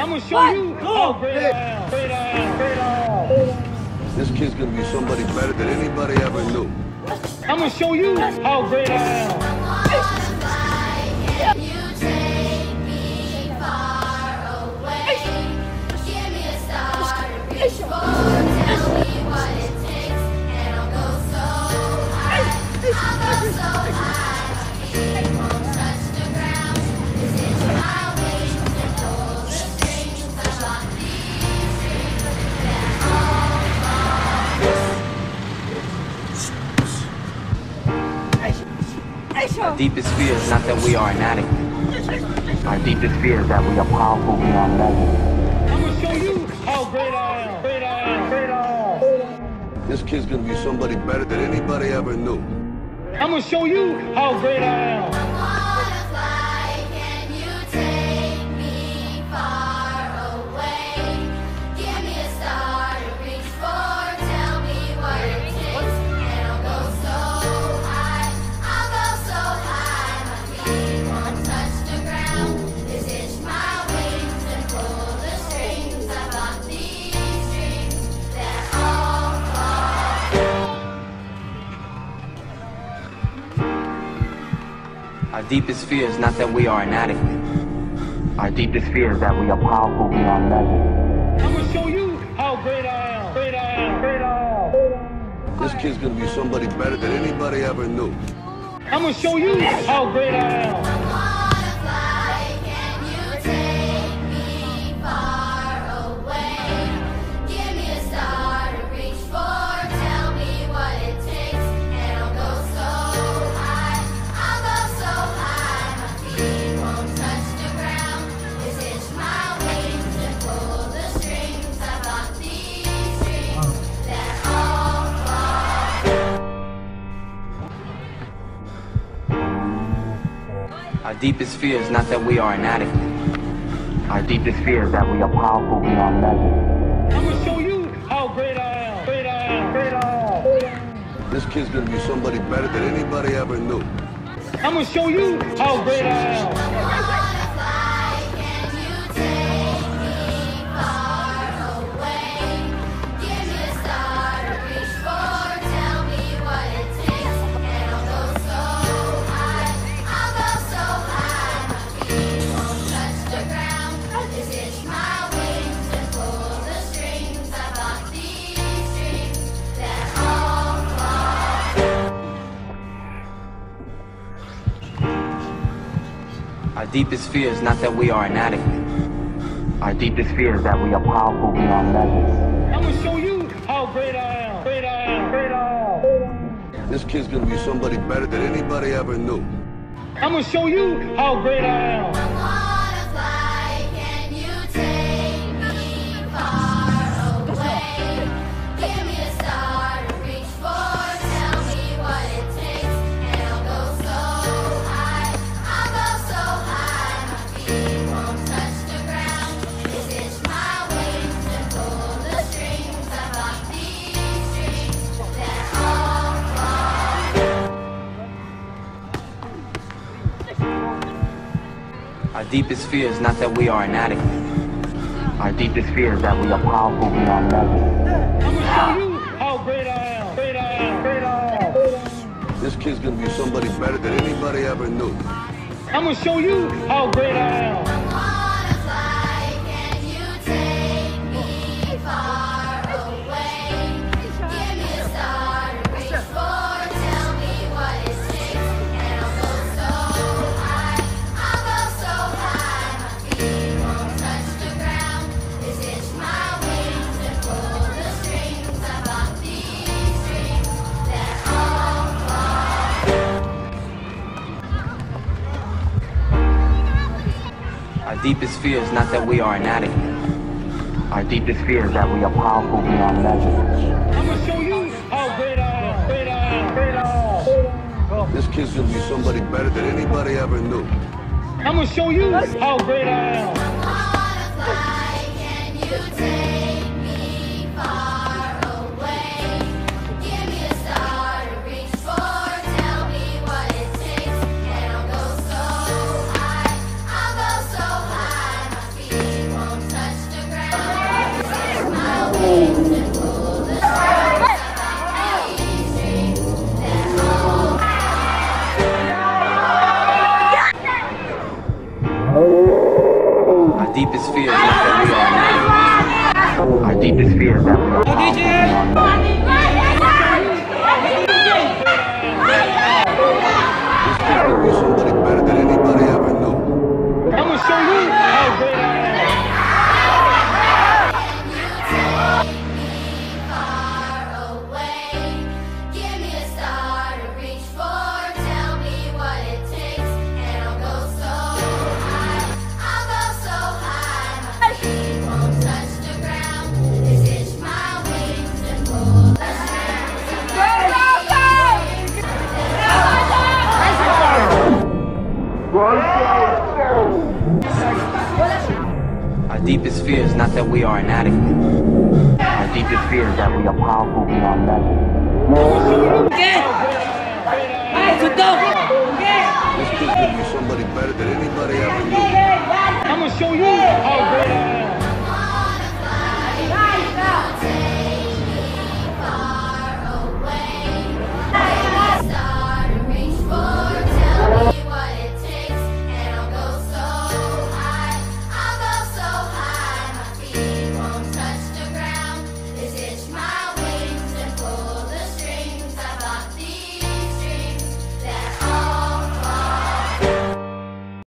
I'm gonna show you how great I am. Great I. Great I. This kid's gonna be somebody better than anybody ever knew. I'm gonna show you how great I am. Our deepest fear is not that we are inadequate. Our deepest fear is that we are powerful beyond measure. I'm gonna show you how great I am. Great I am. Great I am. This kid's gonna be somebody better than anybody ever knew. I'm gonna show you how great I am. Deepest fear is not that we are inadequate. Our deepest fear is that we are powerful beyond measure. I'm gonna show you how great I am. Great I am. Great I am. This kid's gonna be somebody better than anybody ever knew. I'm gonna show you how great I am. Our deepest fear is not that we are inadequate. Our deepest fear is that we are powerful beyond measure. I'm gonna show you how great I am. Great I am. Great I am. This kid's gonna be somebody better than anybody ever knew. I'm gonna show you how great I am. Our deepest fear is not that we are inadequate. Our deepest fear is that we are powerful beyond measure. I'm gonna show you how great I am. Great I am. Great I am. This kid's gonna be somebody better than anybody ever knew. I'm gonna show you how great I am. Our deepest fear is not that we are inadequate. Our deepest fear is that we are powerful beyond measure. I'm gonna show you how great I am. Great I am. Great I am. This kid's gonna be somebody better than anybody ever knew. I'm gonna show you how great I am. Deepest fear is not that we are inadequate. Our deepest fear is that we are powerful beyond measure. I'm gonna show you how great I am. Great I am. Great I am. This kid's gonna be somebody better than anybody ever knew. I'm gonna show you how great I am. Our deepest fear is that we are Our deepest fear is that we are deepest fear is not that we are inadequate. Our deepest fear is that we are powerful beyond measure. Yeah. Let's go. This could give you somebody better than anybody ever knew. I'm gonna show you.